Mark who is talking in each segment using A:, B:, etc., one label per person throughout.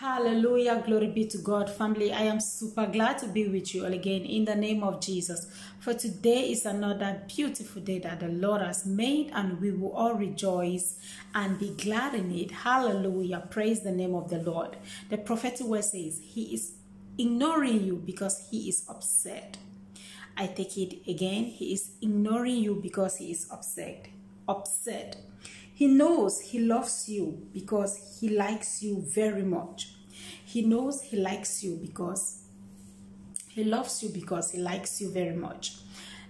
A: Hallelujah. Glory be to God. Family, I am super glad to be with you all again in the name of Jesus. For today is another beautiful day that the Lord has made, and we will all rejoice and be glad in it. Hallelujah. Praise the name of the Lord. The prophetic word says, He is ignoring you because He is upset. I take it again. He is ignoring you because He is upset. Upset. He knows he loves you because he likes you very much. He knows he likes you because he loves you because he likes you very much.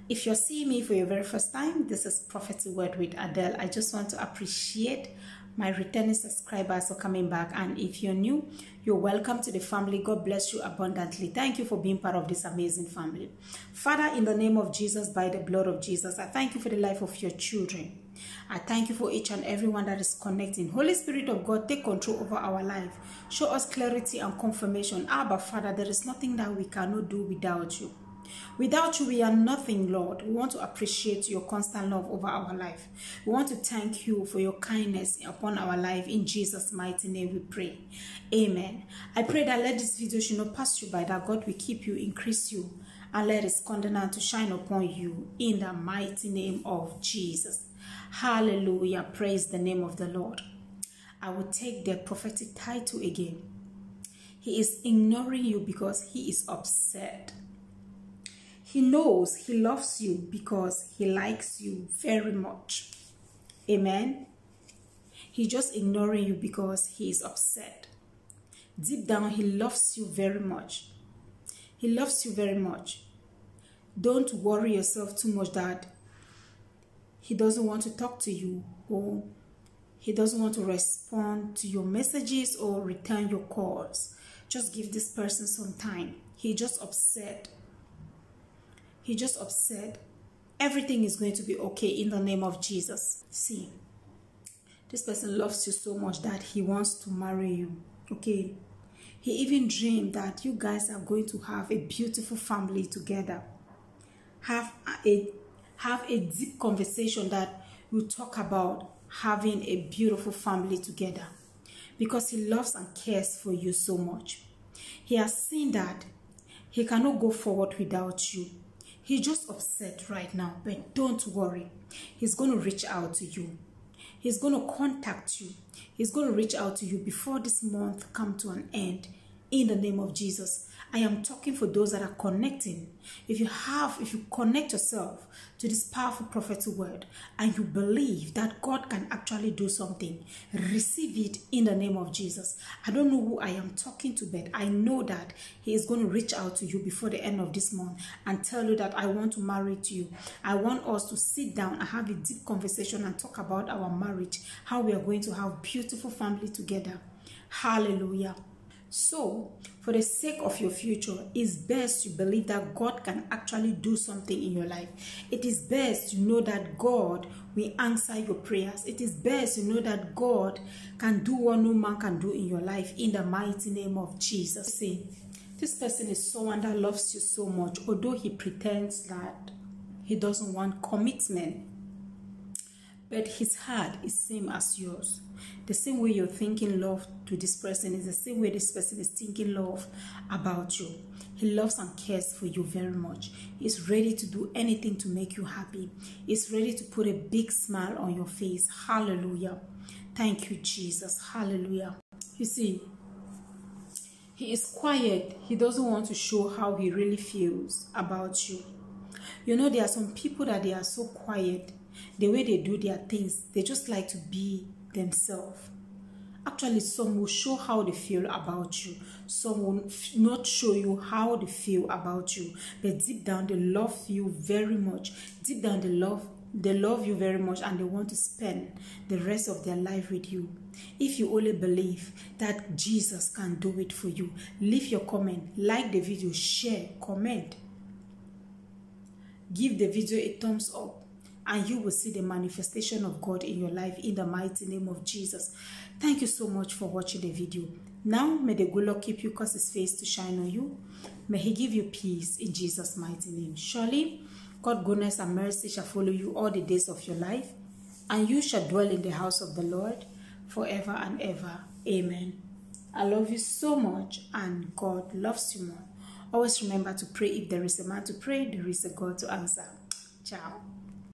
A: If you're seeing me for your very first time, this is Prophetic Word with Adel. I just want to appreciate my returning subscribers for coming back. And if you're new, you're welcome to the family. God bless you abundantly. Thank you for being part of this amazing family. Father, in the name of Jesus, by the blood of Jesus, I thank you for the life of your children. I thank you for each and everyone that is connecting. Holy Spirit of God, take control over our life. Show us clarity and confirmation. Abba, Father, there is nothing that we cannot do without you. Without you, we are nothing, Lord. We want to appreciate your constant love over our life. We want to thank you for your kindness upon our life. In Jesus' mighty name, we pray. Amen. I pray that let this video should not pass you by, that God will keep you, increase you, and let his countenance to shine upon you in the mighty name of Jesus. Hallelujah. Praise the name of the Lord. I will take the prophetic title again. He is ignoring you because he is upset. He knows he loves you because he likes you very much. Amen. He's just ignoring you because he is upset. Deep down, he loves you very much. He loves you very much. Don't worry yourself too much that he doesn't want to talk to you or he doesn't want to respond to your messages or return your calls. Just give this person some time. He just upset. He just upset. Everything is going to be okay in the name of Jesus. See, this person loves you so much that he wants to marry you. Okay. He even dreamed that you guys are going to have a beautiful family together. Have a have a deep conversation that will talk about having a beautiful family together because he loves and cares for you so much. He has seen that he cannot go forward without you. He's just upset right now, but don't worry. He's going to reach out to you. He's going to contact you. He's going to reach out to you before this month come to an end in the name of Jesus. I am talking for those that are connecting. If you have, if you connect yourself to this powerful prophetic word and you believe that God can actually do something, receive it in the name of Jesus. I don't know who I am talking to, but I know that He is going to reach out to you before the end of this month and tell you that I want to marry to you. I want us to sit down and have a deep conversation and talk about our marriage, how we are going to have beautiful family together. Hallelujah. So, for the sake of your future, it's best you believe that God can actually do something in your life. It is best you know that God will answer your prayers. It is best you know that God can do what no man can do in your life in the mighty name of Jesus. See, this person is someone that loves you so much, although he pretends that he doesn't want commitment but his heart is same as yours. The same way you're thinking love to this person is the same way this person is thinking love about you. He loves and cares for you very much. He's ready to do anything to make you happy. He's ready to put a big smile on your face. Hallelujah. Thank you jesus. Hallelujah. You see he is quiet. He doesn't want to show how he really feels about you. You know there are some people that they are so quiet the way they do their things, they just like to be themselves. Actually, some will show how they feel about you. Some will not show you how they feel about you. But deep down, they love you very much. Deep down, they love they love you very much and they want to spend the rest of their life with you. If you only believe that Jesus can do it for you, leave your comment, like the video, share, comment. Give the video a thumbs up and you will see the manifestation of God in your life in the mighty name of Jesus. Thank you so much for watching the video. Now, may the good Lord keep you cause his face to shine on you. May he give you peace in Jesus' mighty name. Surely, God goodness and mercy shall follow you all the days of your life, and you shall dwell in the house of the Lord forever and ever. Amen. I love you so much, and God loves you more. Always remember to pray. If there is a man to pray, there is a God to answer. Ciao.